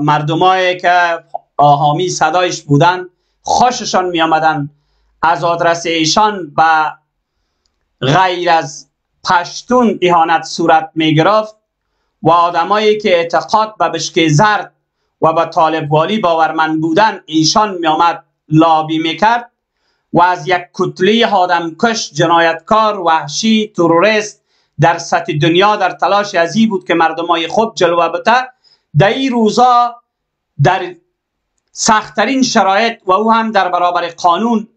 مردمایی که حامی صدایش بودن خوششان می آمدن از آدرس ایشان به غیر از پشتون اهانت صورت می گرفت و آدمایی که اعتقاد به بشک زرد و به طالب والی باورمند بودن ایشان می آمد لابی می کرد و از یک کتلی آدمکش جنایتکار وحشی تروریست در سطح دنیا در تلاش ازی بود که مردمای خود جلوه بته در این روزا در سختترین شرایط و او هم در برابر قانون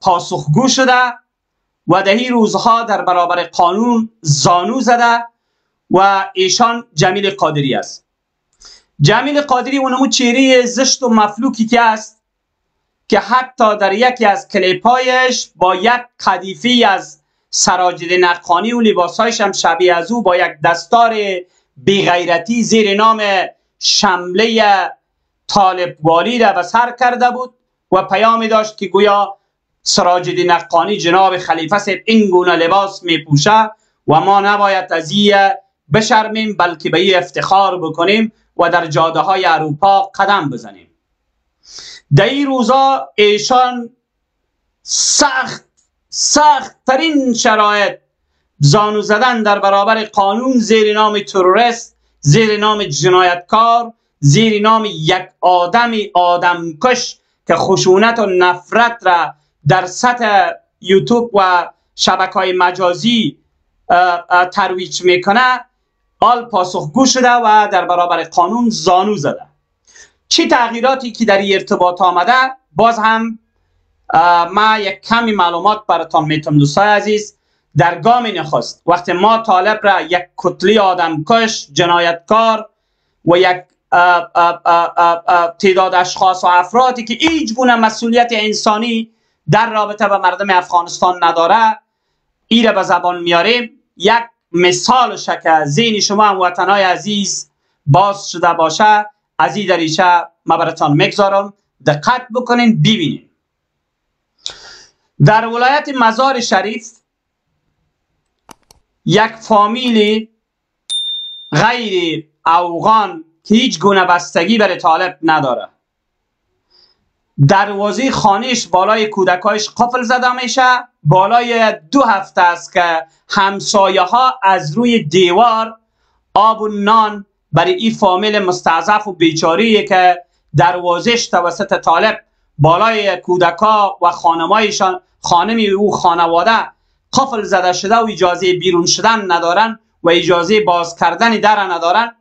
پاسخگو شده و این روزها در برابر قانون زانو زده و ایشان جمیل قادری است. جمیل قادری اونمو چهره زشت و مفلوکی که است که حتی در یکی از کلیپایش با یک قدیفی از سراجد نقانی و لباسهایش هم شبیه از او با یک دستار بیغیرتی زیر نام شمله طالب والی را سر کرده بود و پیامی داشت که گویا سراجد نقانی جناب خلیفه سید این گونه لباس می پوشه و ما نباید از بشرمیم بلکه به افتخار بکنیم و در جاده های اروپا قدم بزنیم. در این روزا ایشان سخت سخت ترین شرایط زانو زدن در برابر قانون زیر نام تروریست زیر نام جنایتکار زیر نام یک آدمی آدمکش که خشونت و نفرت را در سطح یوتیوب و شبکه های مجازی ترویج می‌کنه آل پاسخگو شده و در برابر قانون زانو زده. چی تغییراتی که در ارتباط آمده؟ باز هم ما یک کمی معلومات براتان می‌تونم دوستای عزیز. در گام نخست. وقتی ما طالب را یک کتلی آدمکش جنایتکار و یک تعداد اشخاص و افرادی که هیچ گونه مسئولیت انسانی در رابطه به مردم افغانستان نداره ای را به زبان میاریم. یک مثال که زین شما هم وطنهای عزیز باز شده باشه. از این دریچه ما براتان می‌گذارم. دقت بکنین ببینین. در ولایت مزار شریف یک فامیلی غیر اوغان که هیچ گونه بستگی بر طالب نداره. دروازه خانهش بالای کودکایش قفل زده میشه. بالای دو هفته است که همسایه ها از روی دیوار آب و نان برای این فامیل مستعضف و بیچاری که دروازش توسط طالب بالای کودکا و خانمایشان خانمی او خانواده قفل زده شده و اجازه بیرون شدن ندارن و اجازه باز کردن در ندارن.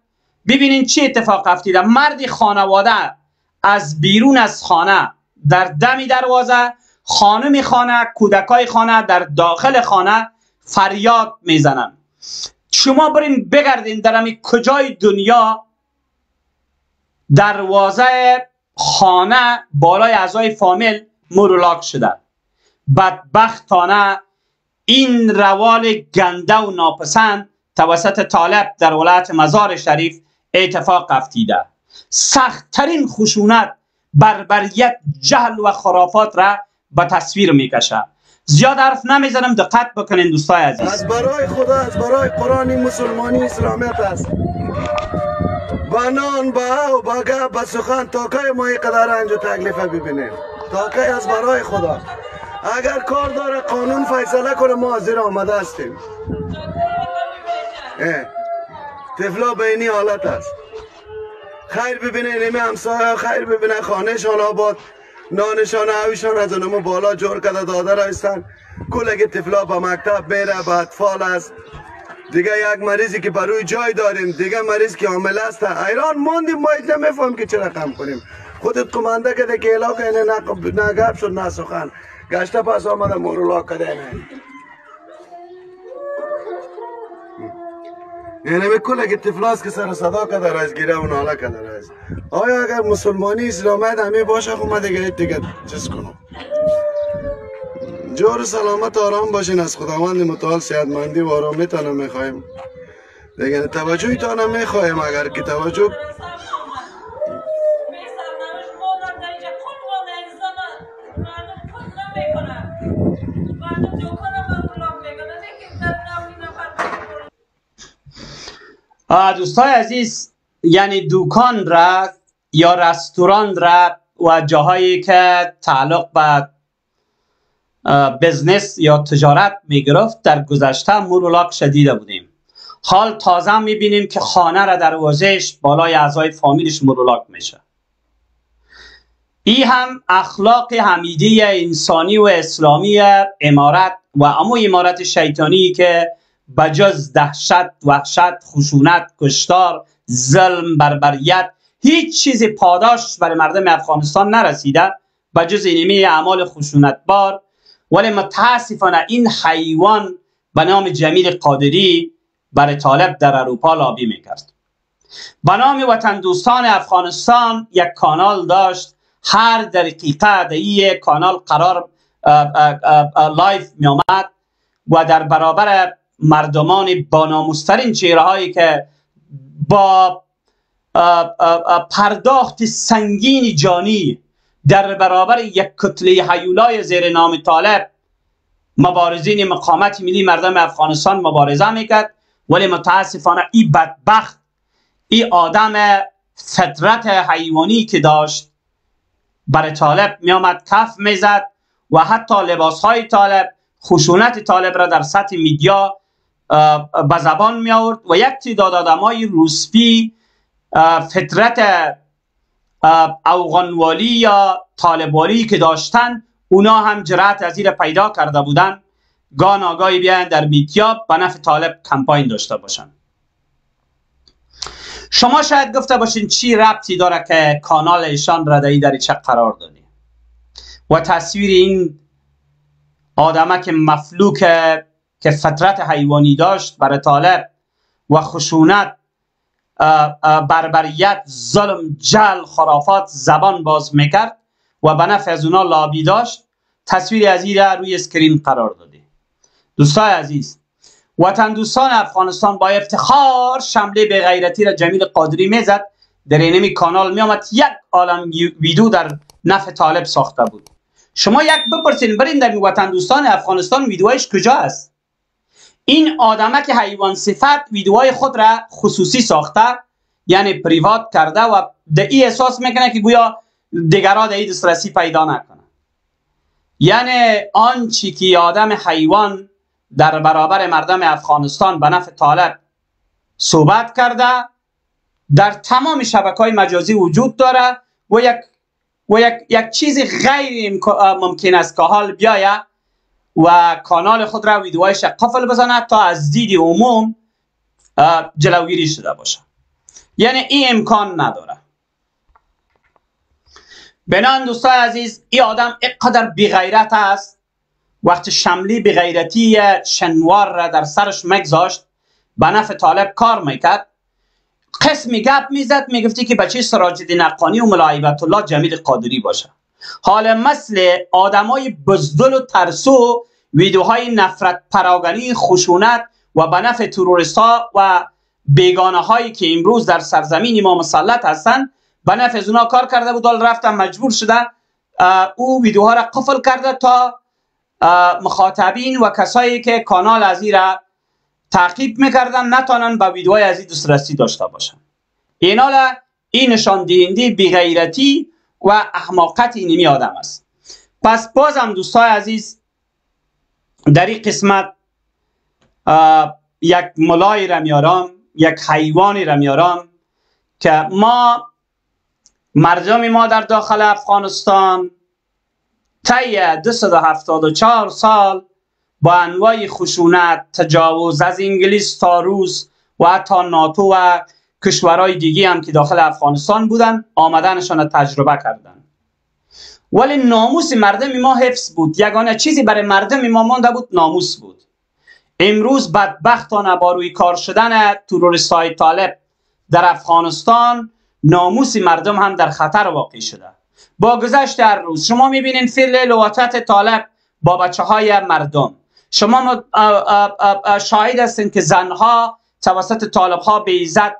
ببینین چه اتفاق افتیده. مردی خانواده از بیرون از خانه در دمی دروازه خانه خانه کودکای خانه در داخل خانه فریاد می‌زنن. شما برین بگردین در همی کجای دنیا. دروازه خانه بالای اعضای فامیل مرولاک شده. بدبختانه این روال گنده و ناپسند توسط طالب در ولایت مزار شریف اتفاق افتیده. سختترین خشونت بربریت جهل و خرافات را به تصویر می‌کشه. زیاد حرف نمی‌زنم دقت بکنین دوستای عزیز. از برای خدا از برای قرآن مسلمانی اسلامیت است. با نان با او با با سخن تا که ما قدر انجا تکلیفه ببینیم. تا که از برای خدا. اگر کار داره قانون فیصله کنه ما حاضر آمده هستیم. تفلا به اینی حالت است. خیر ببینه نیمه همسایه خیر ببینه خانهشان آباد. نانشان اویشان از اونمو بالا جور کده داده رایستن. کلگی تفلا با مکتب میره با اطفال است. دیگه یک مریضی که بروی جای داریم دیگه مریض که عامل است. ایران موندیم ما ایت نمیفهم که چرا کم کنیم خودت کمانده کده که علاقه اینه نگب شد نه سخن. گشته پس آمده مورولا کده یعنی به کل اگه تفلاس که سر صدا کده از گیره و ناله کده رایز آیا اگر مسلمانی اسلامیت همه باشه خب ما دیگه دیگه چیز کنم. جور سلامت آرام باشین از خداوند متعال سیادمندی و آرامیتان می‌خوایم. دیگه توجهی تانم می‌خوایم اگر که توجه دوستای عزیز یعنی دوکان را یا رستوران را و جاهایی که تعلق به بزنس یا تجارت می‌گرفت در گذشته مورولاک شدیده بودیم. حال تازه می‌بینیم که خانه را در وزش بالای اعضای فامیلش مورولاک میشه. ای هم اخلاق حمیدی انسانی و اسلامی امارت و اما امارت شیطانی که بجز دهشت وحشت خشونت کشتار ظلم بربریت هیچ چیز پاداش برای مردم افغانستان نرسیده. بجز اینمی اعمال خشونت بار ولی متاسفانه این حیوان به نام جمیل قادری برای طالب در اروپا لابی می‌کرد. به نام وطن دوستان افغانستان یک کانال داشت هر در این کانال قرار live می آمد و در برابر مردمان با ناموسترین چهره هایی که با پرداخت سنگین جانی در برابر یک کتله هیولای زیر نام طالب مبارزین مقاومت ملی مردم افغانستان مبارزه می‌کرد. ولی متاسفانه این بدبخت این آدم فطرت حیوانی که داشت برای طالب میامد کف می‌زد و حتی لباس های طالب خشونت طالب را در سطح میدیا به زبان می آورد و یک تعداد آدمای روسفی فطرت اوغانوالی یا طالبوالی که داشتن اونا هم جرأت از پیدا کرده بودن گان آگاهی بیاین در میتیا به نفع طالب کمپاین داشته باشن شما شاید گفته باشین چی ربطی داره که کانال ایشان ردهی در چه قرار دادی. و تصویر این آدمه که مفلوک که فطرت حیوانی داشت برای طالب و خشونت بربریت ظلم جل خرافات زبان باز می‌کرد و به نفع از لابی داشت. تصویر از این روی اسکرین قرار دادی. دوستای عزیز وطن دوستان افغانستان با افتخار شمله به غیرتی را جمیل قادری می‌زد. در اینمی کانال می آمد یک عالم ویدیو در نفع طالب ساخته بود. شما یک بپرسین برین در وطن دوستان افغانستان ویدیوهایش کجا است؟ این آدمک حیوان صفت ویدیوهای خود را خصوصی ساخته یعنی پریوات کرده و ده ای احساس می‌کنه که گویا دیگرها در دسترسی پیدا نکنه. یعنی آنچی که آدم حیوان در برابر مردم افغانستان به نفع طالب صحبت کرده در تمام شبکه های مجازی وجود داره و یک و یک, یک چیز غیر ممکن است که حال بیایه و کانال خود را ویدیوهایش قفل بزنه تا از دید عموم جلوگیری شده باشه یعنی این امکان نداره بنان دوستای عزیز این آدم اقدر بیغیرت است وقت شملی بغیرتی شنوار را در سرش مگذاشت به نفع طالب کار می‌کرد. قسمی گپ می‌زد می‌گفتی که بچه سراج الدین و ملایبت الله جمیل قادری باشه. حال مثل آدمای بزدل و ترسو ویدیوهای نفرت پراگنی خشونت و به نفع تروریست ها و بیگانه هایی که امروز در سرزمین ما مسلط هستند به نفع کار کرده بود رفتن مجبور شده. او ویدیوها را قفل کرده تا مخاطبین و کسایی که کانال از را تعقیب می‌کردن نتانن به ویدیوهای از این دسترسی داشته باشن. این حالا این نشان دهنده بیغیرتی و احماقت اینمی آدم است. پس بازم دوستای عزیز در این قسمت یک ملای را میارم یک حیوانی را میارم که ما مردم ما در داخل افغانستان طی 274 سال با انواع خشونت تجاوز از انگلیس تا روس و حتی ناتو و کشورهای دیگه هم که داخل افغانستان بودن آمدنشان تجربه کردن ولی ناموس مردم ما حفظ بود. یگانه چیزی برای مردم ما مانده بود ناموس بود. امروز بدبختانه با روی کار شدن تروریست های طالب در افغانستان ناموس مردم هم در خطر واقع شده. با گذشت هر روز شما می‌بینین فیل لواتت طالب با بچه های مردم. شما شاهد هستین که زنها توسط طالب ها به عزت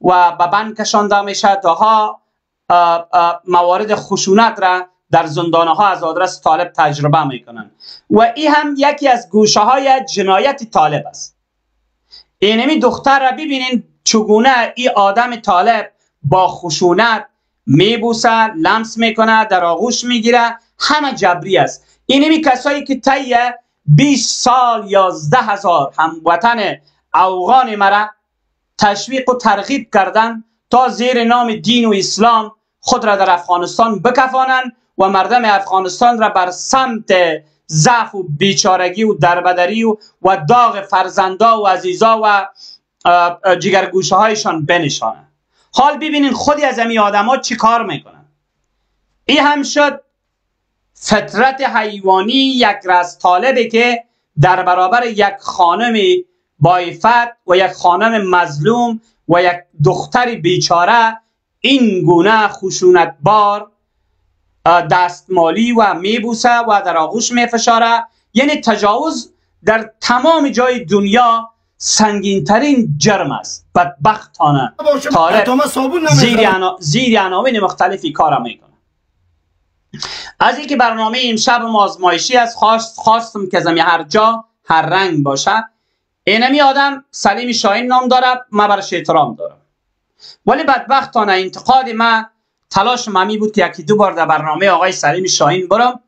و به بند کشانده میشه. ها موارد خشونت را در زندانه ها از آدرس طالب تجربه می‌کنن. و این هم یکی از گوشه های جنایت طالب است. اینمی دختر را ببینین چگونه این آدم طالب با خشونت میبوسه لمس می‌کنه در آغوش می‌گیره. همه جبری است. اینمی کسایی که طی 20 سال 11 هزار هموطن اوغان مرا تشویق و ترغیب کردن تا زیر نام دین و اسلام خود را در افغانستان بکفانند و مردم افغانستان را بر سمت ضعف و بیچارگی و دربدری و, و داغ فرزندا و عزیزا و جگرگوشه هایشان بنشانند. حال ببینین خودی از امی ها چی کار می‌کنن. این هم شد فطرت حیوانی یک رست طالبه که در برابر یک خانم بایفت و یک خانم مظلوم و یک دختر بیچاره این گونه خشونت بار دستمالی و میبوسه و در آغوش میفشاره. یعنی تجاوز در تمام جای دنیا سنگین ترین جرم است. بدبختانه طالب زیر, زیر عناوین مختلفی کار می‌کنه. از اینکه برنامه امشب آزمایشی است خواست خواستم که زمین هر جا هر رنگ باشه. اینمی آدم سلیم شاین نام داره ما برش احترام دارم. ولی بدبختانه انتقاد ما تلاش ممی بود که یکی دو بار در برنامه آقای سلیم شاین برم.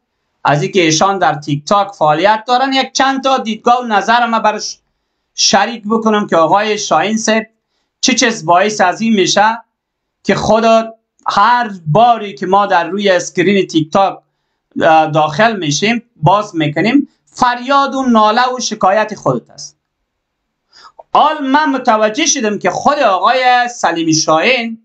از اینکه ایشان در تیک تاک فعالیت دارن یک چند تا دیدگاه و نظر ما برش شریک بکنم که آقای شاین صیب چه چیز باعث از این میشه که خدا هر باری که ما در روی screen تیک تاک داخل میشیم باز می‌کنیم فریاد و ناله و شکایت خودت است. حال من متوجه شدم که خود آقای سلیمی شاین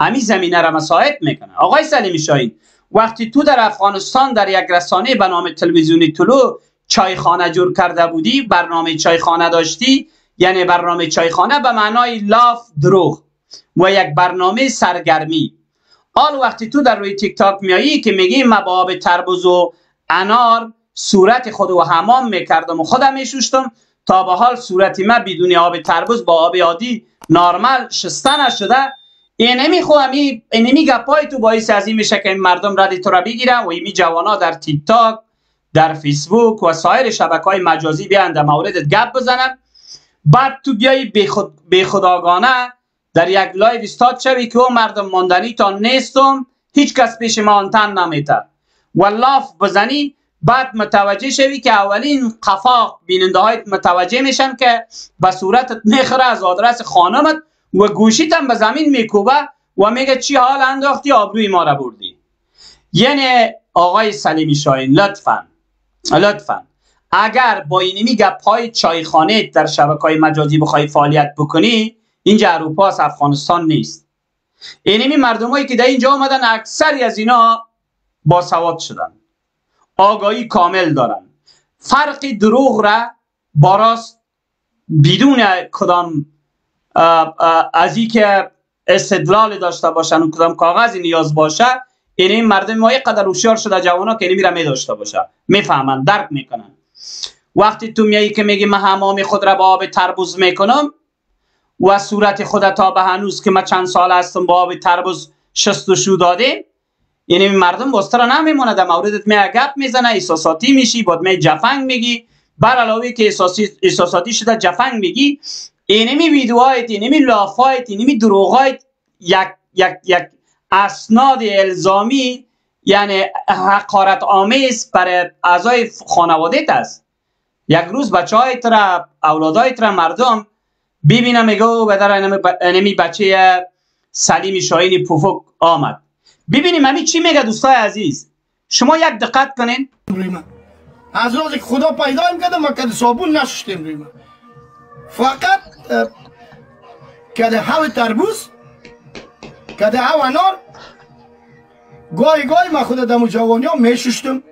همی زمینه را مساعد می‌کنه. آقای سلیمی شاین وقتی تو در افغانستان در یک رسانه به نام تلویزیونی طلوع چایخانه جور کرده بودی برنامه چایخانه داشتی؟ یعنی برنامه چایخانه به معنای لاف دروغ. و یک برنامه سرگرمی. حال وقتی تو در روی تیک تاک میایی که میگی ما با آب تربوز و انار صورت خود و حمام می‌کردم و خودم میشوشتم تا به حال صورت ما بدون آب تربوز با آب عادی نارمل شسته نشده. اینمی خو امی اینمی گپای تو باعث از این میشه که مردم ردی تو را بگیرن و ایمی جوانا در تیک تاک در فیسبوک و سایر شبکه های مجازی بیان در موردت گپ بزنن. بعد تو بیای بی خداگانه در یک live استاد شوی که او مردم ماندنی تا نیستم هیچ کس پیش ما آنتن نمیته و لاف بزنی بعد متوجه شوی که اولین قفاق بیننده های متوجه میشن که به صورتت می‌خره از آدرس خانمت و گوشیت هم به زمین میکوبه و میگه چی حال انداختی؟ آبروی ما را بردی. یعنی آقای سلیمی شاین لطفا. لطفا اگر با اینمی گپ های چایخانه در شبکه مجازی بخوای فعالیت بکنی اینجا اروپا از افغانستان نیست. اینمی مردمایی که در اینجا آمدن اکثری از اینا با سواد شدن. آگاهی کامل دارن. فرق دروغ را با راست بدون کدام از که استدلال داشته باشن و کدام کاغذی نیاز باشه این مردم ما قدر هوشیار شده جوانا که میره می داشته باشه. می‌فهمن درک می‌کنن. وقتی تو میایی که میگی من حمام خود را با آب تربوز می‌کنم و صورت خودت تا به هنوز که من چند سال هستم با آب تربوز شست و شو داده یعنی مردم بستر نمیمونه. در موردت می گپ می‌زنه احساساتی میشی بعد می جفنگ میگی. بر علاوه که احساساتی شده جفنگ میگی. اینمی ویدیوهایت اینمی لافایت اینمی دروغایت یک یک یک اسناد الزامی یعنی حقارت آمیز برای اعضای خانواده است. یک روز بچه های تر اولادای تر مردم ببینم میگو بدر انمی بچه سلیم شاهین پوفوک آمد. ببینیم همی چی میگه دوستای عزیز؟ شما یک دقت کنین. از روزی که خدا پیدا کرده ما کده صابون نششتیم روی فقط کده هوا تربوز کده هوا انار. گاهی گاهی ما خود دمو جوانی ها میششتم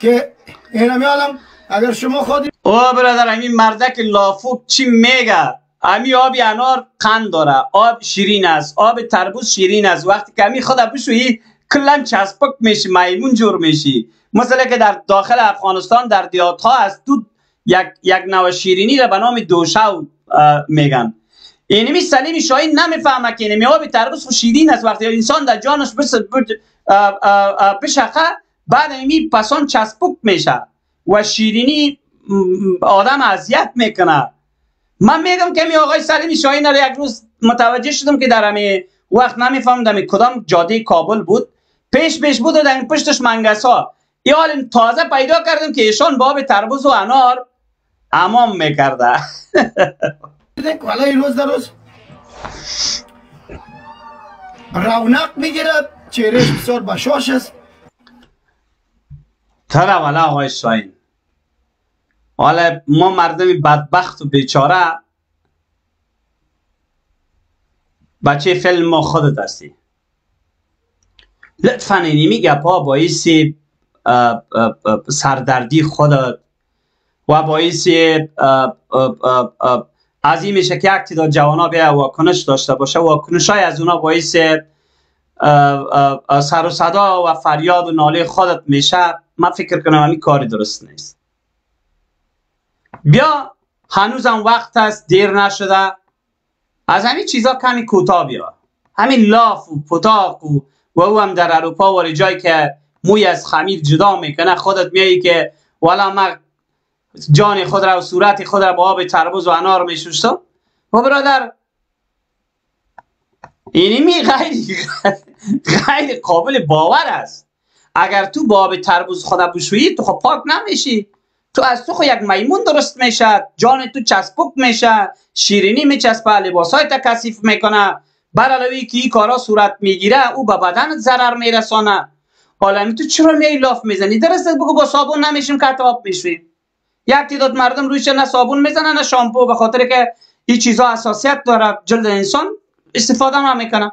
که این میالم اگر شما خودی او برادر همین مردک لافوک چی میگه؟ امی آب انار قند داره آب شیرین است آب تربوز شیرین است. وقتی که امی خود بشویی کلا چسبک میشی میمون جور میشی. مثلا که در داخل افغانستان در دیات ها است تو یک یک نوع شیرینی را به نام دوشو میگن. اینمی سلیم شاهین نمی‌فهمه که اینمی آب تربوز شیرین است وقتی انسان در جانش بس بشخه بعد اینمی پسان چسبک میشه و شیرینی آدم اذیت می‌کنه. من میگم که می آقای سلیمی شاهین رو یک روز متوجه شدم که در همه وقت نمیفهمدم کدام جاده کابل بود. پیش پیش بود و در این پشتش منگس ها حال تازه پیدا کردم که ایشان باب تربوز و انار امام می‌کرده. حالا این روز در روز رونق می‌گیرد چهرهش بسیار بشاش است. تره والا آقای شاین حالا ما مردم بدبخت و بیچاره بچه فیلم ما خودت هستی. لطفا اینمی گپا باعث سردردی خودت و باعث عظیم میشه که یک تعداد جوانا بیا واکنش داشته باشه. واکنش های از اونا باعث سر و صدا و فریاد و ناله خودت میشه. من فکر کنم همین کاری درست نیست. بیا هنوزم وقت است دیر نشده. از همین چیزا کمی کوتاه بیا. همین لاف و پتاق و و او هم در اروپا و جایی که موی از خمیر جدا می‌کنه خودت میایی که والا ما جان خود را و صورت خود را با آب تربوز و انار میشوشتم و برادر اینی غیر غیر قابل باور است. اگر تو با آب تربوز خود بشویی تو خب پاک نمیشی. تو از تو خو یک میمون درست میشه جان تو چسبک میشه شیرینی میچسبه لباس های کثیف می‌کنه. برالوی که این کارا صورت می‌گیره او به بدن ضرر میرسانه. حالا تو چرا می لاف می‌زنی؟ درست بگو با صابون نمیشیم که آب می‌شویم. یک تعداد مردم رویش نه صابون می‌زنن نه شامپو به خاطر که این چیزا اساسیت داره جلد انسان استفاده هم می‌کنه.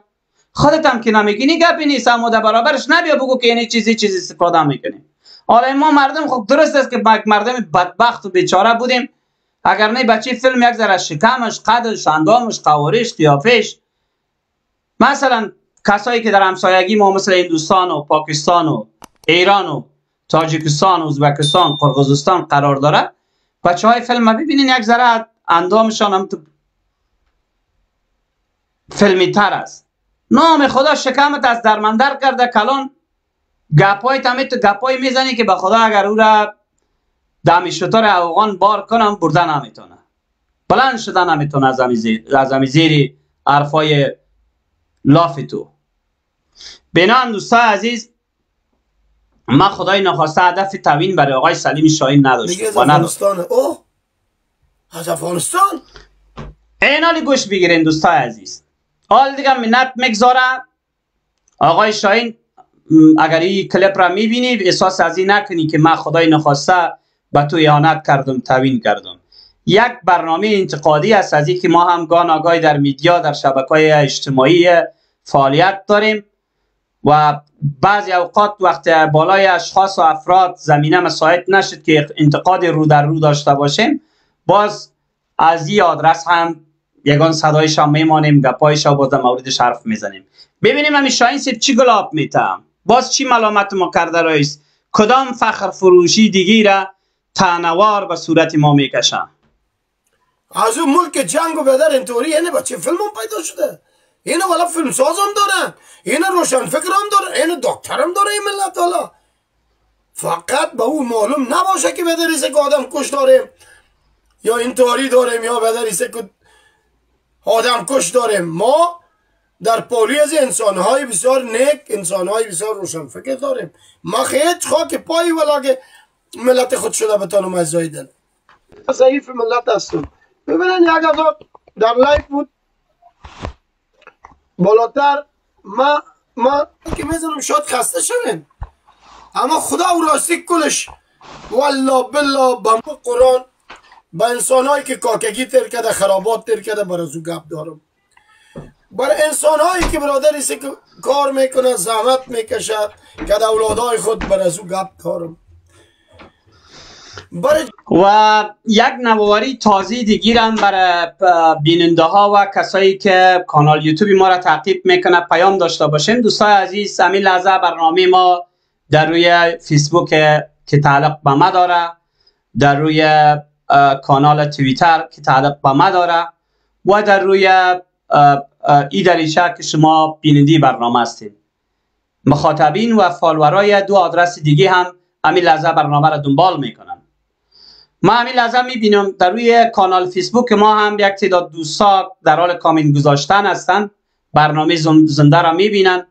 خودت هم که نمیگی گپی نیست اما در برابرش نبیا بگو که این چیزی چیزی استفاده می‌کنیم حالا ما مردم خب درست است که مردم بدبخت و بیچاره بودیم. اگر نه بچه فیلم یک ذره شکمش قدش اندامش قوارش قیافش. مثلا کسایی که در همسایگی ما مثل هندوستان و پاکستان و ایران و تاجیکستان ازبکستان قرغزستان قرار داره بچه های فیلم ببینین یک ذره اندامشان هم تو فیلمی تر است نام خدا شکمت از درمندر کرده کلان گپای تمیت گپای می‌زنی که به خدا اگر او را دمی شطور اوغان بار کنم برده نمی‌تونه بلند شده نمی‌تونه از همی زیر عرفای لاف تو بنان دوستای عزیز ما خدای نخواسته هدف توین برای آقای سلیم شاهین نداشت از افغانستان. اوه! از افغانستان؟ این حالی گوش بگیرین دوستای عزیز. حال دیگه منت مگذاره آقای شاهین اگر این کلپ را می‌بینی احساس از این نکنی که من خدای نخواسته به تو اعانت کردم توین کردم. یک برنامه انتقادی است از که ما هم گان در میدیا در شبکه های اجتماعی فعالیت داریم و بعضی اوقات وقت بالای اشخاص و افراد زمینه مساعد نشد که انتقاد رو در رو داشته باشیم. باز از این آدرس هم یگان صدایش هم میمانیم گپایش و باز موردش حرف می‌زنیم. ببینیم همین شاین سیب چی گلاب میتم باز چی ملامت ما کرده رایست کدام فخر فروشی دیگی را تنوار به صورت ما می‌کشن از اون ملک جنگ و بدر اینطوری یعنی بچه فیلم هم پیدا شده؟ اینو والا فیلم ساز هم دارن. اینو روشن فکر هم دارن اینو دکتر هم داره این ملت حالا فقط به اون معلوم نباشه که بدریسه که آدم کش داریم یا اینطوری داریم یا بدریسه که آدم کش داریم ما در پولی از انسانهای بسیار نیک انسانهای بسیار روشن فکر داریم. ما خیلی خاک پایی ولا که ملت خود شده بتانم از زایدن ضعیف ملت هستم. ببینن یک در لایف بود. بالاتر. ما ما که می‌زنم شاید خسته شوین اما خدا او راستی کلش. والله بالله به قرآن با انسان هایی که کاکگی تر کرده خرابات تر کرده برازو گپ دارم. برای انسان هایی که برادری که کار می‌کنه زحمت می‌کشه که اولادهای خود برازو گپ دارم. و یک نواری تازه دیگیرم برای بیننده ها و کسایی که کانال یوتیوب ما را تعقیب می‌کنه. پیام داشته باشیم دوستای عزیز همین لحظه برنامه ما در روی فیسبوک که تعلق به ما داره در روی کانال تویتر که تعلق به ما داره و در روی ای دریچه که شما بینندی برنامه هستید مخاطبین و فالورای دو آدرس دیگه هم همین لحظه برنامه را دنبال می‌کنن. ما همین لحظه می‌بینم در روی کانال فیسبوک ما هم یک تعداد دوستا در حال کامنت گذاشتن هستند برنامه زنده را می‌بینن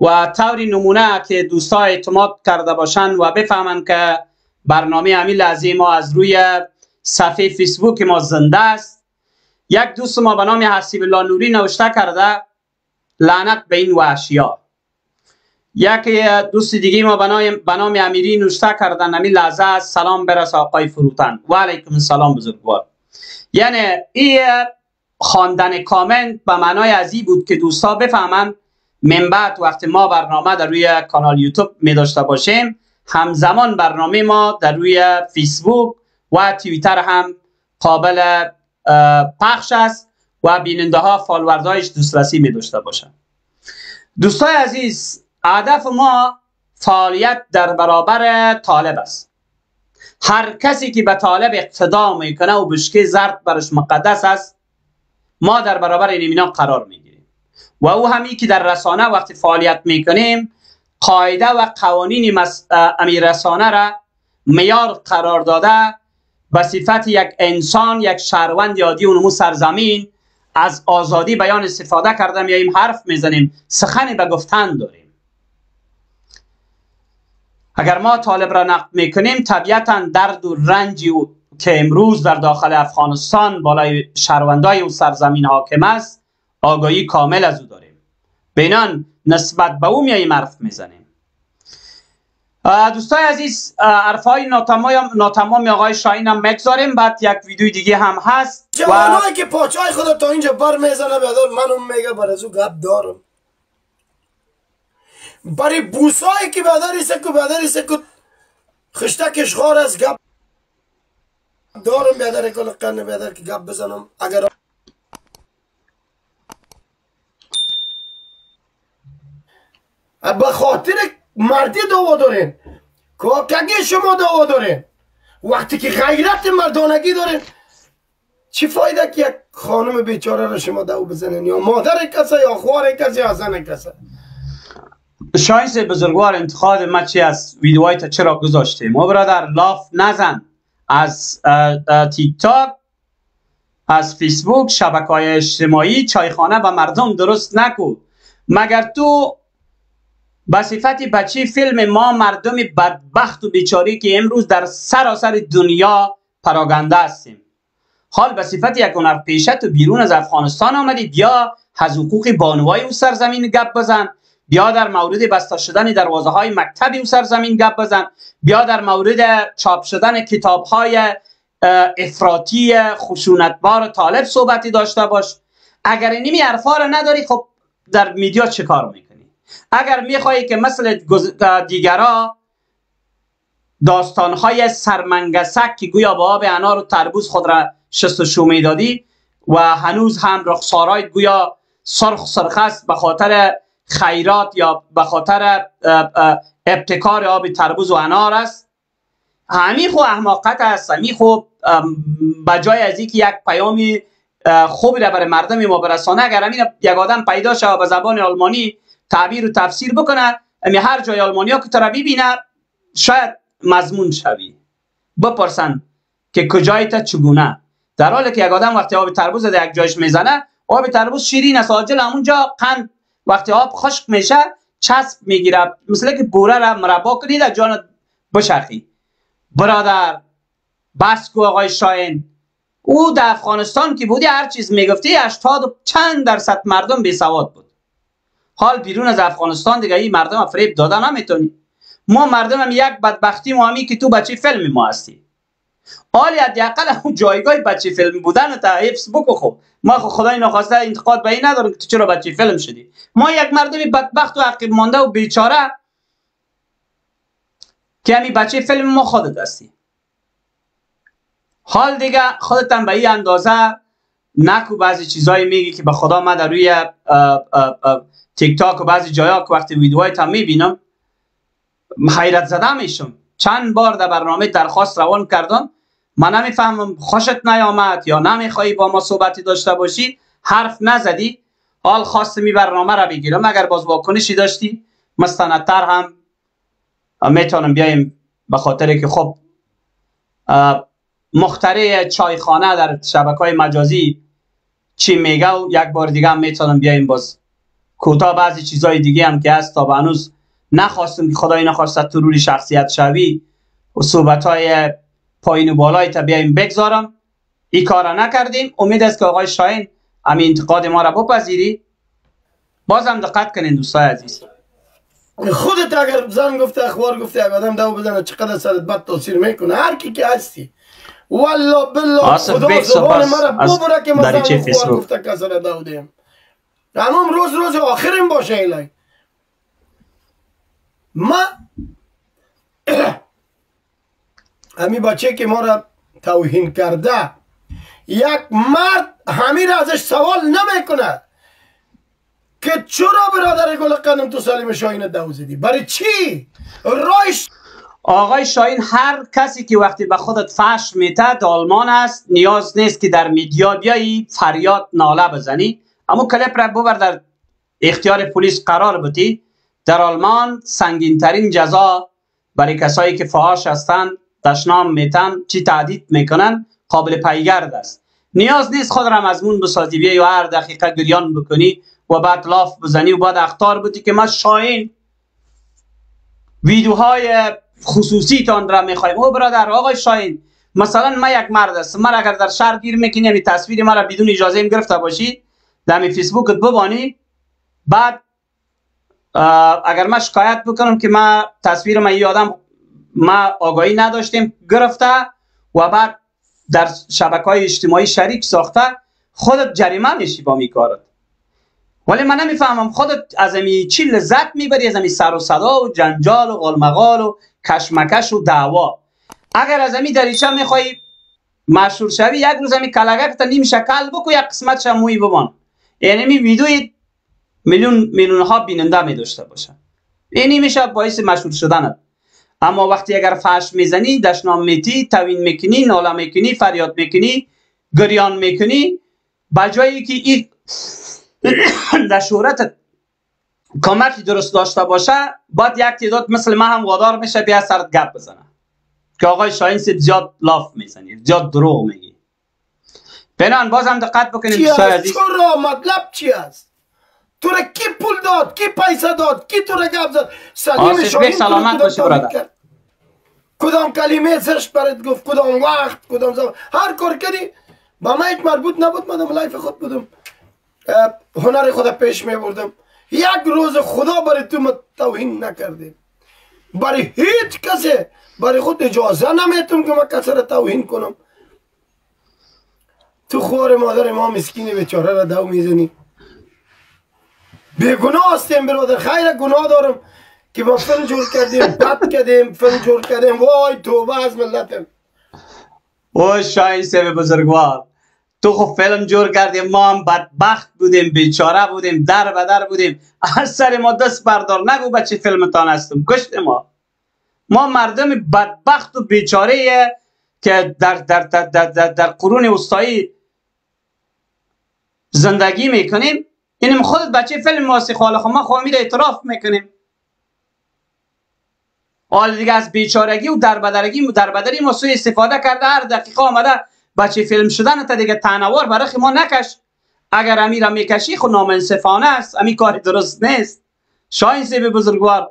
و طوری نمونه که دوستا اعتماد کرده باشند و بفهمند که برنامه همین لحظه ما از روی صفحه فیسبوک ما زنده است. یک دوست ما به نام حسیب الله نوری نوشته کرده لعنت به این وحشیا یک دوست دیگه ما به نام امیری نوشته کردن همین لحظه سلام برس آقای فروتن. و علیکم السلام بزرگوار. یعنی این خواندن کامنت به معنای ازی بود که دوستا بفهمن من بعد وقتی ما برنامه در روی کانال یوتیوب می داشته باشیم. همزمان برنامه ما در روی فیسبوک و توییتر هم قابل پخش است و بیننده ها فالوردهایش دسترسی می داشته باشند دوستای عزیز هدف ما فعالیت در برابر طالب است. هر کسی که به طالب اقتدا می‌کنه و بشکه زرد برش مقدس است ما در برابر این قرار می‌گیریم. و او همی که در رسانه وقتی فعالیت می‌کنیم قاعده و قوانین امیر رسانه را میار قرار داده به صفت یک انسان یک شهروند یادی اونمو سرزمین از آزادی بیان استفاده کردم یا این حرف می‌زنیم سخنی به گفتن داریم. اگر ما طالب را نقد می‌کنیم طبیعتا درد و رنجی که امروز در داخل افغانستان بالای شهروندای او سرزمین حاکم است آگاهی کامل از او داریم. بینان نسبت به او میاییم حرف می‌زنیم. دوستای عزیز حرفای ناتمام آقای شاهین هم مگذاریم بعد یک ویدیو دیگه هم هست جوانایی که پاچای خدا تا اینجا بر می‌زنه بیادار منو میگه بر از او گپ دارم برای بوسایی که بیاداری سکو بیاداری سکو خشتکش خار از گپ. دارم بیادر کل قرن بیادر که گپ بزنم. اگر به خاطر مردی دعوا دارین. کاکگی شما دعوا دارین. وقتی که غیرت مردانگی دارین. چی فایده که یک خانم بیچاره را شما دعوا بزنین؟ یا مادر کسا یا خوار کسی یا زن کسا شایست بزرگوار انتخاب ما چی از ویدیوهای تا چرا گذاشته ما برادر لاف نزن. از تیک تاک از فیسبوک شبکه های اجتماعی چایخانه و مردم درست نکو مگر تو به صفت بچه فیلم ما مردم بدبخت و بیچاری که امروز در سراسر دنیا پراگنده هستیم؟ حال به صفت یک هنر پیشه تو بیرون از افغانستان آمدی بیا از حقوق بانوای او سرزمین گپ بزن؟ بیا در مورد بسته شدن دروازه های مکتبی او سرزمین گپ بزن. بیا در مورد چاپ شدن کتاب های افراطی خشونتبار طالب صحبتی داشته باش. اگر اینمی حرفا رو نداری خب در میدیا چه کار می‌کنی؟ اگر میخوایی که مثل دیگرا داستانهای سرمنگسک که گویا با آب انار و تربوز خود را شست و شومی دادی و هنوز هم رخسارای گویا سرخ سرخ است به خاطر خیرات یا به خاطر ابتکار آب تربوز و انار است. همی خو احماقت است همی خو بجای از اینکه یک پیامی خوبی را برای مردم ما برسانه اگر همین یک آدم پیدا شود به زبان آلمانی تعبیر و تفسیر بکنه امی هر جای آلمانی ها که تو ببینه شاید مضمون شوی. بپرسن که کجای تا چگونه؟ در حالی که یک آدم وقتی آب تربوز در یک جایش می‌زنه آب تربوز شیرین است آجل همونجا قند وقتی آب خشک میشه چسب می‌گیره. مثل که بوره را مربا کنی در جان بشخی برادر بس کو آقای شاین او در افغانستان که بودی هر چیز می‌گفتی 80 چند درصد مردم بی سواد بود. حال بیرون از افغانستان دیگه این مردم فریب دادن نمی‌تونی. ما مردم هم یک بدبختی ما همی که تو بچه فیلم ما هستی. حالی حداقل اون جایگاه بچه فیلم بودن تا حفظ بکو خوب ما خو خدای نخواسته انتقاد به این ندارم که تو چرا بچه فیلم شدی. ما یک مردم بدبخت و عقیب مانده و بیچاره که همی بچه فیلم ما خودت هستی. حال دیگه خودت به این اندازه نکو بعضی چیزایی میگی که به خدا من در روی تیک تاک و بعضی جایا که وقتی ویدیوهای تا می‌بینم حیرت زده میشم چند بار در برنامه درخواست روان کردم. من نمی‌فهمم خوشت نیامد یا نمیخوایی با ما صحبتی داشته باشی. حرف نزدی. حال خواست می برنامه را بگیرم. اگر باز واکنشی داشتی مستندتر هم می‌تونم بیایم. به خاطر که خب مختره چایخانه در شبکه های مجازی چی میگه و یک بار دیگه هم می‌تونم بیایم. باز کوتاه بعضی چیزهای دیگه هم که هست تا به هنوز نخواستم که خدای نخواست تروری شخصیت شوی و صحبت های پایین و بالای تا بیایم بگذارم. این کار نکردیم. امید است که آقای شاین همین انتقاد ما را بپذیری. بازم دقت کنین دوستای عزیز. خودت اگر زن گفته اخبار گفته اگر آدم دو بزنه چقدر سرت بد تاثیر می‌کنه؟ هر کی که هستی. والله بالله خدا زبان مرا ببره که مثلا اخبار گفته کسر دو دیم همون روز روز آخرین باشه ایلای. ما همی بچه که ما را توهین کرده یک مرد همین ازش سوال نمی‌کنه که چرا برادر گل قنم تو سالیم شاهین دوزدی برای چی؟ رایش آقای شاهین هر کسی که وقتی به خودت فش میته دالمان است. نیاز نیست که در میدیا بیایی فریاد ناله بزنی. اما کلیپ را ببر در اختیار پلیس قرار بودی در آلمان سنگین ترین جزا برای کسایی که فحاش هستند دشنام میتن چی تعدید می‌کنن؟ قابل پیگرد است. نیاز نیست خود را مضمون بسازی بیای و هر دقیقه گریان بکنی و بعد لاف بزنی و بعد اختار بودی که ما شاین ویدیوهای خصوصی تان را می‌خوایم. او برادر آقای شاین مثلا ما یک مرد است من اگر در شهر گیر می‌کنی یعنی تصویر ما را بدون اجازه ایم گرفته باشی در فیسبوکت ببانی بعد اگر ما شکایت بکنم که ما تصویر ما یادم ما آگاهی نداشتیم گرفته و بعد در شبکه های اجتماعی شریک ساخته خودت جریمه میشی با میکارت ولی من نمی‌فهمم خودت از امی چی لذت می‌بری؟ از امی سر و صدا و جنجال و غلمغال و کشمکش و دعوا. اگر از امی دریچه می‌خوای مشهور شوی یک روز امی کلگه تا نیم شکل بکو یک قسمت شموی بمان یعنی می ویدیوی میلیون میلیون ها بیننده می داشته باشه اینی میشه باعث مشهور شدن اما وقتی اگر فحش می‌زنی دشنام میتی توین می‌کنی ناله می‌کنی فریاد می‌کنی گریان می‌کنی بجایی که این در شهرت کامرتی درست داشته باشه باید یک تعداد مثل من هم وادار میشه بیا سرت گپ بزنه که آقای شاین صیب زیاد لاف می‌زنی زیاد دروغ میگی. بنان بازم دقت بکنید چی؟ چرا مطلب چی است؟ تو را کی پول داد؟ کی پیسه داد؟ کی تو را گپ زد؟ سلیم شاین سلامت باشه برادر. کدام کلمه زشت برات گفت؟ کدام وقت؟ کدام زمان؟ هر کار کردی؟ با من هیچ مربوط نبود من live خود بودم. هنر خود پیش می بردم. یک روز خدا برای تو توهین نکرده برای هیچ کسی برای خود اجازه نمی‌تونم که من کسی را توهین کنم. تو خور مادر ما مسکین بیچاره را دو می‌زنی. بیگناه هستیم برادر. خیر گناه دارم که ما فیلم جور کردیم بد کردیم فیلم جور کردیم. وای توبه از ملتم. او شاین سه بزرگوار. تو خب فیلم جور کردیم ما هم بدبخت بودیم بیچاره بودیم در و در بودیم. از سر ما دست بردار. نگو بچه فیلمتان هستم. کشت ما. ما مردم بدبخت و بیچاره که در, در, در, در, در, در قرون وسطایی زندگی می‌کنیم. اینم خودت بچه فیلم ماسی خاله خب ما خواهی اعتراف می‌کنیم. حال دیگه از بیچارگی و دربدرگی و دربدری ما سوی استفاده کرده هر دقیقه آمده بچه فیلم شدن تا دیگه تنوار برای ما نکش. اگر امیر می‌کشی خود نامنصفانه است امی کاری درست نیست. شاین سیب بزرگوار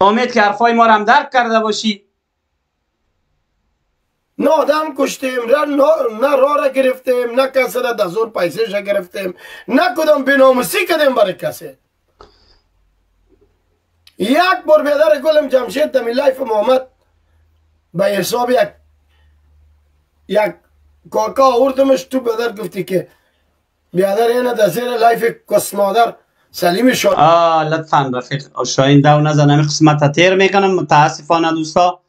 امید که حرفای ما رو هم درک کرده باشی. نه آدم کشتیم نه را را گرفتیم نه کسی را دزور پیسش گرفتیم نه کدام بیناموسی کردیم برای کسی. یک بار بیادر گلم جمشید دمی لایف محمد به حساب یک یک کاکا آوردمش تو بیادر گفتی که بیادر اینه در زیر لایف کس مادر سلیم شد. آه لطفا رفیق. شاین دو نزنم قسمت تیر می‌کنم. متاسفانه دوستا.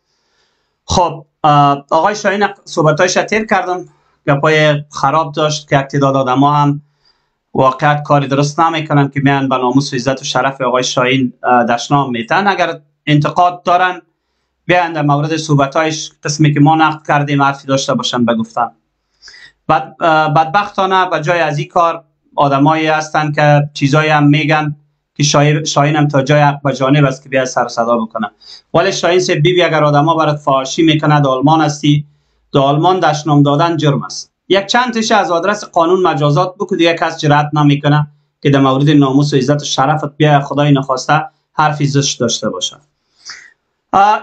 خب آقای شاین صحبت هایش تیر کردم. گپای خراب داشت که اکتداد آدم ها هم واقعیت کاری درست نمی‌کنن که میان به ناموس و عزت و شرف آقای شاهین دشنام میتن اگر انتقاد دارن بیان در مورد صحبتایش قسمی که ما نقد کردیم حرفی داشته باشن بگفتن بعد بدبختانه به جای از این کار آدمایی هستن که چیزایی هم میگن. که شاهین هم تا جای حق جانب است که بیا سر صدا بکنه ولی شاهین سه بی بی اگر آدما برات فحاشی می‌کنه آلمان هستی. در آلمان دشنام دادن جرم است. یک چند تشه از آدرس قانون مجازات بکو دیگه کس جرأت نمی‌کنه که در مورد ناموس و عزت و شرفت بیا خدای نخواسته حرفی زشت داشته باشه.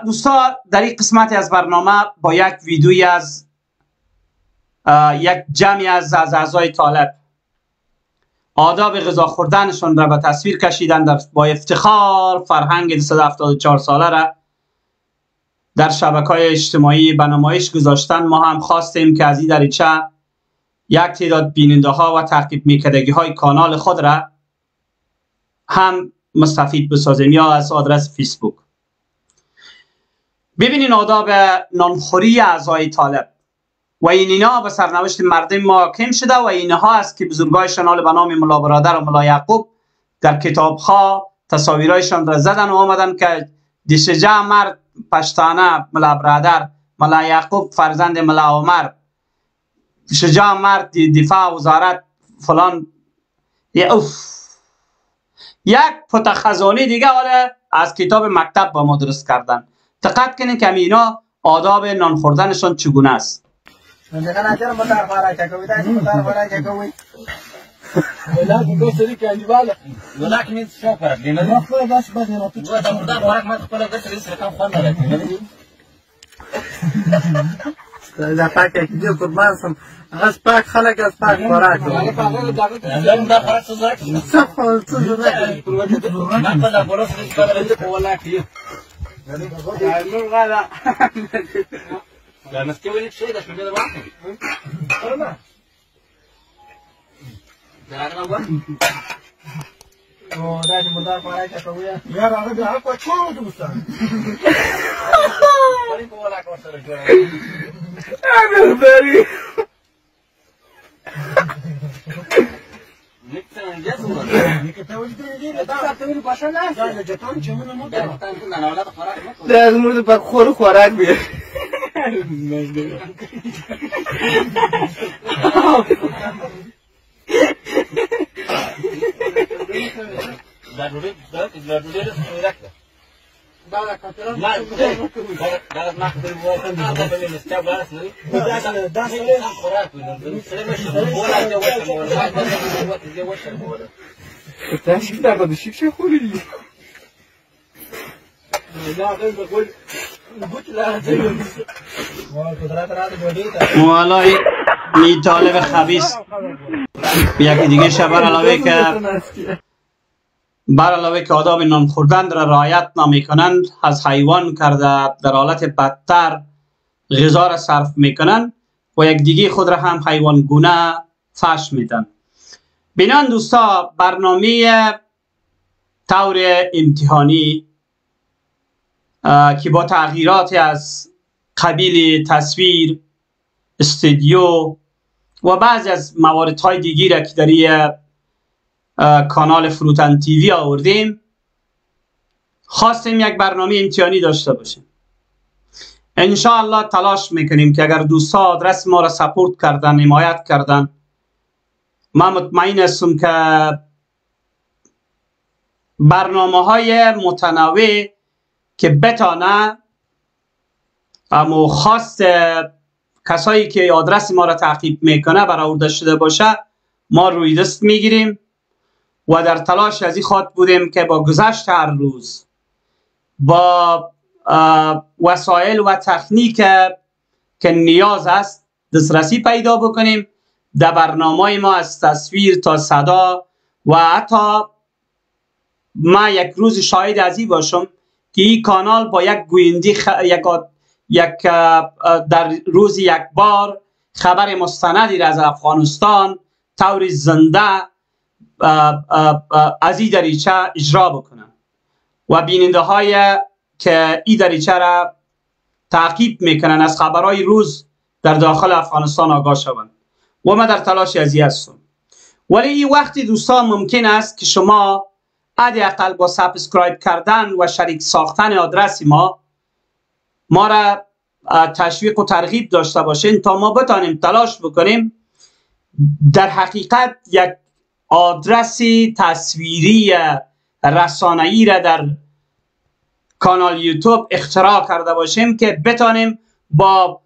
دوستا در این قسمت از برنامه با یک ویدیوی از یک جمعی از از اعضای طالب. آداب غذا خوردنشون را به تصویر کشیدن در با افتخار فرهنگ 274 ساله را در شبکه های اجتماعی به نمایش گذاشتن ما هم خواستیم که از این دریچه یک تعداد بیننده ها و تعقیب میکردگی های کانال خود را هم مستفید بسازیم. یا از آدرس فیسبوک. ببینین آداب نانخوری اعضای طالب. و این اینا به سرنوشت مردم ما شده و اینها است که بزرگای شنال به نام ملا برادر و ملا یعقوب در کتاب ها تصاویرایشان را زدن و آمدن که دیشجه مرد پشتانه ملا برادر ملا یعقوب فرزند ملا عمر. شجاع مرد دفاع وزارت فلان. اوف. یک پت خزانه دیگه حالا از کتاب مکتب با ما درست کردن. دقت کنین که اینا آداب نان خوردنشان چگونه است. ندکنا مدار مارا چا کوي دا مدار وړا چا کوي ولکه دوه سری کانیواله ولکه من څه فرق دی نه خو بس بس نه تو دا مدار ورک ما خپل د سری سره کوم خوان نه لري دا پاک دې قربان سم هغه پاک خلک از پاک خوراک دا خوراک څه زړه څه خپل څه زړه ما په دا ګورس کې کولای دې کولا کې دا نور غلا لا ما استويتش شيء عشان كده بعتني أنا ده أنا بقى. وده اللي مدار معاك يا خويا يا راجل عفوا تشوف دوسان خليك ولا عك وصل الجوال أنا بالي دا زموږ د پکخورو خوراک دی دا ډوډۍ دا ډوډۍ راک ده بیار تشکیل در داده شیف چه خوری دیگه والا این طالب خبیس یکی دیگه شبر علاوه که بر علاوه که آداب نان خوردن را رعایت نمی‌کنند از حیوان کرده در حالت بدتر غذا را صرف می‌کنند و یک دیگه خود را هم حیوان گونه فش میدن بینان دوستا برنامه طور امتحانی که با تغییرات از قبیل تصویر استودیو و بعضی از مواردهای دیگی را که در کانال فروتن تیوی آوردیم. خواستیم یک برنامه امتحانی داشته باشیم. انشاءالله تلاش می‌کنیم که اگر دوستا آدرس ما را سپورت کردن حمایت کردن ما مطمئن هستم که برنامه های متنوع که بتانه اما خواست کسایی که آدرس ما را تعقیب می‌کنه برآورده شده باشه ما روی دست می‌گیریم. و در تلاش از این خواد بودیم که با گذشت هر روز با وسایل و تکنیک که نیاز است دسترسی پیدا بکنیم. در برنامه ما از تصویر تا صدا و حتی ما یک روز شاهد از این باشم که این کانال با یک گویندی خ... یک... یک در روز یک بار خبر مستندی را از افغانستان طور زنده از این دریچه اجرا بکنن و بیننده های که این دریچه را تعقیب می‌کنن از خبرهای روز در داخل افغانستان آگاه شوند. و ما در تلاش از هستم. ولی این وقتی دوستان ممکن است که شما اقل با subscribe کردن و شریک ساختن آدرس ما ما را تشویق و ترغیب داشته باشین تا ما بتانیم تلاش بکنیم در حقیقت یک آدرس تصویری رسانه‌ای را در کانال یوتیوب اختراع کرده باشیم که بتانیم با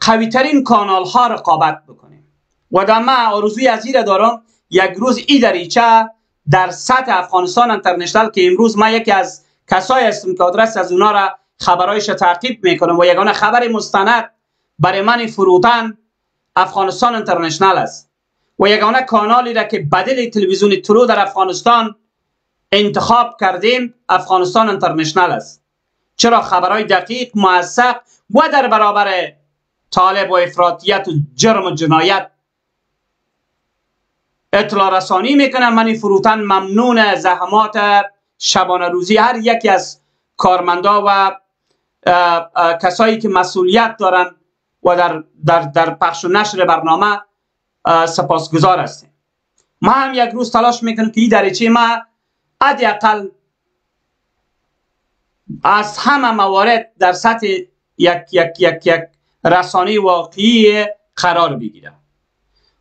قوی ترین کانال ها رقابت بکنیم. و در من آرزوی از دارم یک روز ای دریچه در سطح افغانستان انترنشنال که امروز ما یکی از کسایی هستم که آدرس از اونا را خبرایش تعقیب می‌کنم و یگانه خبر مستند برای من فروتن افغانستان انترنشنال است. و یگانه کانالی را که بدل تلویزیون ترو در افغانستان انتخاب کردیم افغانستان انترنشنال است. چرا خبرهای دقیق موثق و در برابر طالب و افراطیت و جرم و جنایت اطلاع رسانی می‌کنم. منی فروتن ممنون زحمات شبانه روزی هر یکی از کارمندا و کسایی که مسئولیت دارن و در, در, در پخش و نشر برنامه سپاسگزار هستیم. ما هم یک روز تلاش می‌کنیم که این دریچه ما حداقل از همه موارد در سطح یک یک یک یک رسانه واقعی قرار بگیره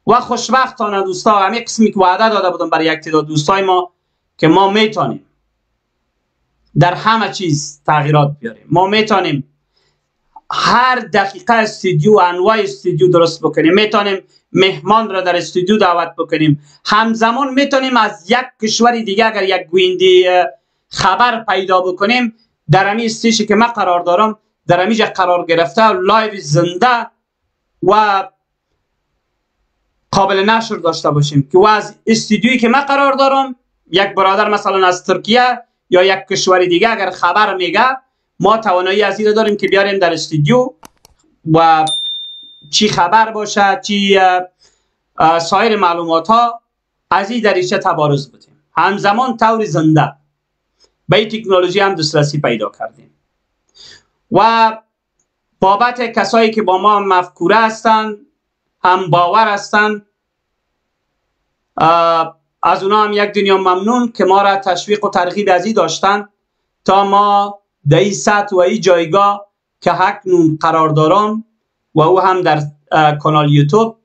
و خوشبختانه دوستا همین قسمی که وعده داده بودم برای یک تعداد دوستای ما که ما می‌تونیم در همه چیز تغییرات بیاریم. ما می‌تونیم هر دقیقه استودیو انواع استودیو درست بکنیم. می‌تونیم مهمان را در استودیو دعوت بکنیم. همزمان می‌تونیم از یک کشور دیگه اگر یک گویندی خبر پیدا بکنیم در امی stage ی که من قرار دارم در امیجا قرار گرفته live زنده و قابل نشر داشته باشیم که و از استودیویی که من قرار دارم یک برادر مثلا از ترکیه یا یک کشور دیگه اگر خبر میگه ما توانایی از داریم که بیاریم در استودیو و چی خبر باشه چی سایر معلومات ها از این دریچه تبارز بودیم. همزمان طور زنده به این تکنولوژی هم دسترسی پیدا کردیم. و بابت کسایی که با ما مفکوره هستند هم باور هستند از اونا هم یک دنیا ممنون که ما را تشویق و ترغیب ازی داشتن تا ما در این سطح و این جایگاه که نون قرار دارم و او هم در کانال یوتیوب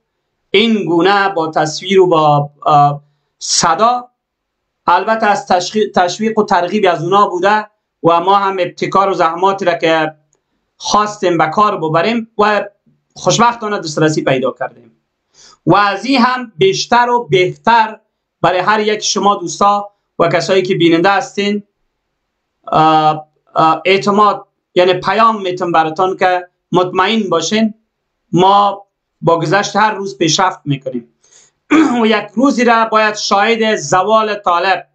این گونه با تصویر و با صدا البته از تشویق و ترغیب از اونا بوده و ما هم ابتکار و زحماتی را که خواستیم به کار ببریم و خوشبختانه دسترسی پیدا کردیم. و از این هم بیشتر و بهتر برای هر یک شما دوستا و کسایی که بیننده هستین اعتماد یعنی پیام میتون براتون که مطمئن باشین. ما با گذشت هر روز پیشرفت می‌کنیم. و یک روزی را باید شاهد زوال طالب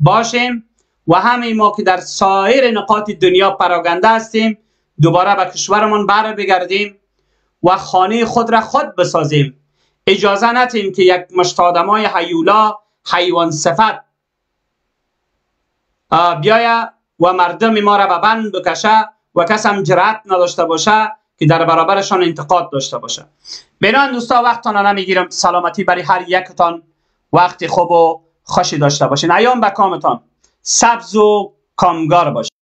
باشیم و همه ما که در سایر نقاط دنیا پراگنده هستیم دوباره به کشورمان بر بگردیم و خانه خود را خود بسازیم. اجازه نتیم که یک مشت های حیولا حیوان صفت بیاید و مردم ما را به بند بکشه و کس هم جرأت نداشته باشه که در برابرشان انتقاد داشته باشه بنان دوستا وقتان نمی‌گیرم. سلامتی برای هر یکتان. وقتی خوب و خوشی داشته باشین. ایام به کامتان. سبز و کامگار باشین.